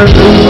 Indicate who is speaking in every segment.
Speaker 1: हो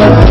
Speaker 1: Thank you.